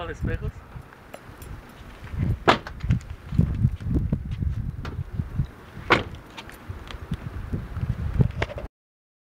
al espejos?